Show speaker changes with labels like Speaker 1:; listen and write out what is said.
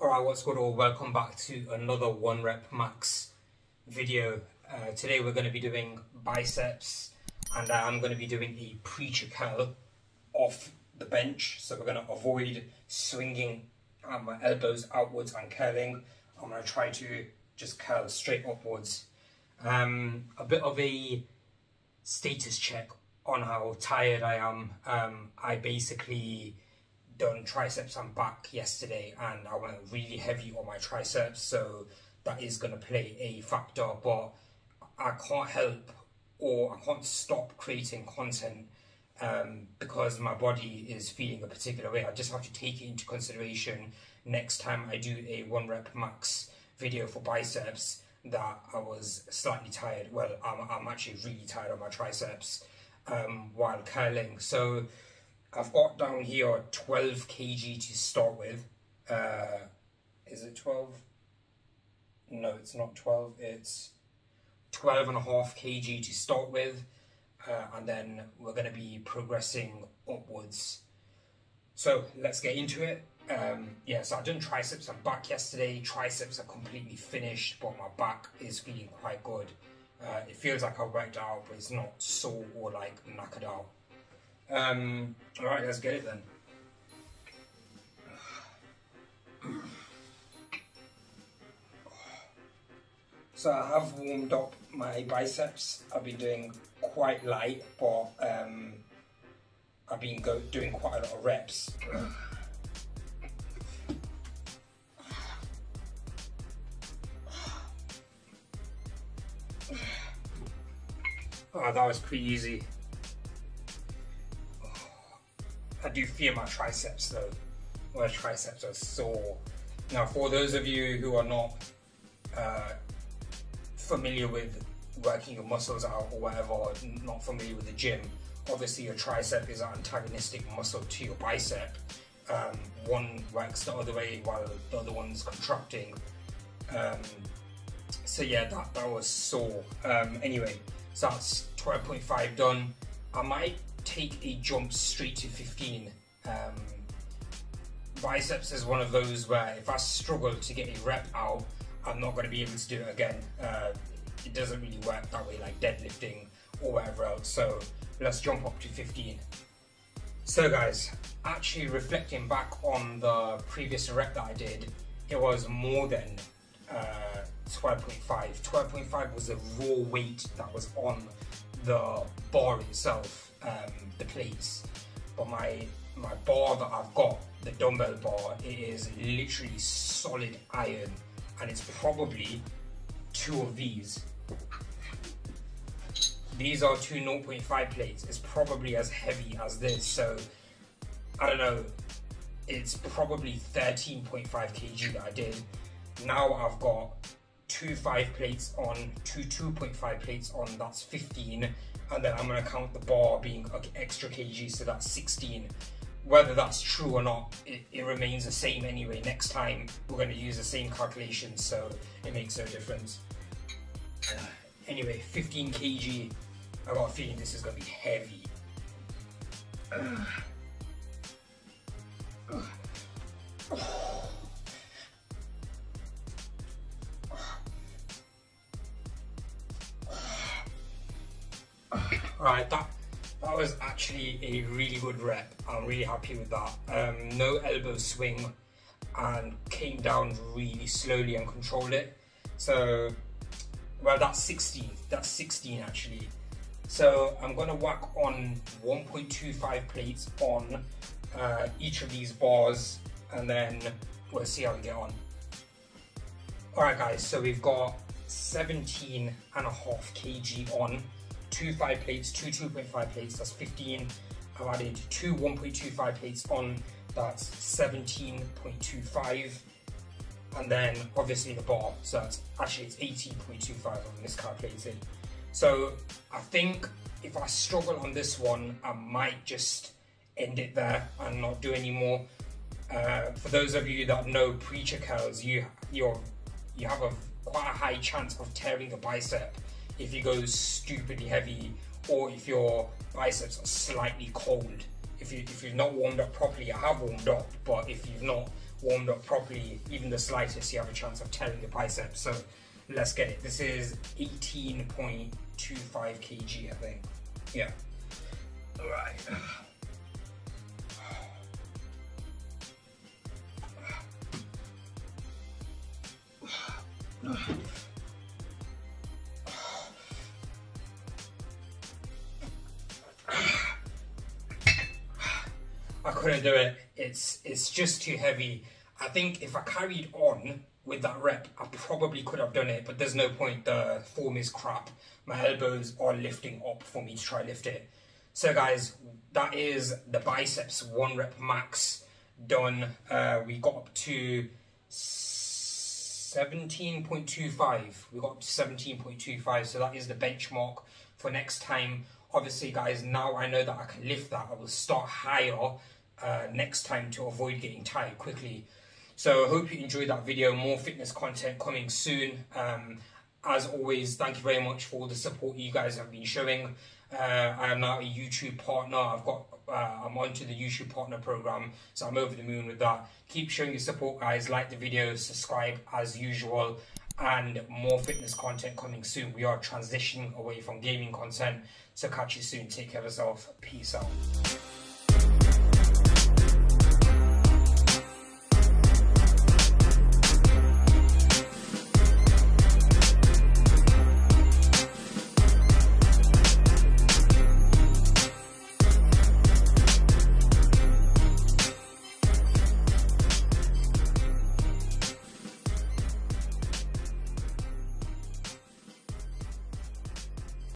Speaker 1: Alright, what's good all? Welcome back to another one rep max video. Uh, today we're going to be doing biceps and I'm going to be doing a preacher curl off the bench. So we're going to avoid swinging my elbows outwards and curling. I'm going to try to just curl straight upwards. Um, a bit of a status check on how tired I am. Um, I basically done triceps and back yesterday and I went really heavy on my triceps so that is going to play a factor but I can't help or I can't stop creating content um, because my body is feeling a particular way. I just have to take it into consideration next time I do a one rep max video for biceps that I was slightly tired. Well, I'm, I'm actually really tired on my triceps um, while curling. So I've got down here 12 kg to start with. Uh, is it 12? No, it's not 12. It's 12 and a half kg to start with. Uh, and then we're going to be progressing upwards. So let's get into it. Um, yeah, so I done triceps and back yesterday. Triceps are completely finished, but my back is feeling quite good. Uh, it feels like I worked out, but it's not sore or like knackered out. Um, all right, let's get it then. So I have warmed up my biceps. I've been doing quite light, but um, I've been doing quite a lot of reps. Oh, that was pretty easy. I do feel my triceps though. My triceps are sore. Now, for those of you who are not uh, familiar with working your muscles out or whatever, or not familiar with the gym, obviously your tricep is an antagonistic muscle to your bicep. Um, one works the other way while the other one's contracting. Um, so yeah, that, that was sore. Um, anyway, so that's 12.5 done. I might take a jump straight to 15. Um, biceps is one of those where if I struggle to get a rep out, I'm not going to be able to do it again. Uh, it doesn't really work that way like deadlifting or whatever else. So let's jump up to 15. So guys, actually reflecting back on the previous rep that I did, it was more than uh, 12.5. 12.5 was the raw weight that was on the bar itself um, the plates. But my my bar that I've got, the dumbbell bar, it is literally solid iron, and it's probably two of these. These are two 0.5 plates. It's probably as heavy as this, so I don't know. It's probably 13.5 kg that I did. Now I've got two 5 plates on, two 2.5 plates on, that's 15 and then I'm going to count the bar being extra kg, so that's 16. Whether that's true or not, it, it remains the same anyway. Next time, we're going to use the same calculation, so it makes no difference. Uh, anyway, 15 kg. I got a feeling this is to be heavy. Right, that that was actually a really good rep. I'm really happy with that. Um, no elbow swing and came down really slowly and controlled it. So, well, that's 16. That's 16 actually. So I'm gonna whack on 1.25 plates on uh, each of these bars and then we'll see how we get on. All right guys, so we've got 17 and a half kg on two 5 plates, two 2.5 plates, that's 15. I've added two 1.25 plates on, that's 17.25. And then obviously the bar, so that's actually it's 18.25 on this miscalculated. So I think if I struggle on this one, I might just end it there and not do any more. Uh, for those of you that know preacher curls, you you you have a quite a high chance of tearing the bicep if you go stupidly heavy or if your biceps are slightly cold. If, you, if you've not warmed up properly, I have warmed up, but if you've not warmed up properly, even the slightest, you have a chance of tearing your biceps. So let's get it. This is 18.25 kg, I think. Yeah. All right. I couldn't do it. It's it's just too heavy. I think if I carried on with that rep, I probably could have done it, but there's no point. The form is crap. My elbows are lifting up for me to try lift it. So guys, that is the biceps one rep max done. Uh, we got up to 17.25. We got up to 17.25, so that is the benchmark for next time. Obviously, guys, now I know that I can lift that. I will start higher uh, next time to avoid getting tired quickly. So I hope you enjoyed that video. More fitness content coming soon. Um, as always, thank you very much for the support you guys have been showing. Uh, I am now a YouTube partner. I've got uh, I'm onto the YouTube partner program, so I'm over the moon with that. Keep showing your support, guys. Like the video, subscribe as usual, and more fitness content coming soon. We are transitioning away from gaming content, so catch you soon. Take care of yourself. Peace out.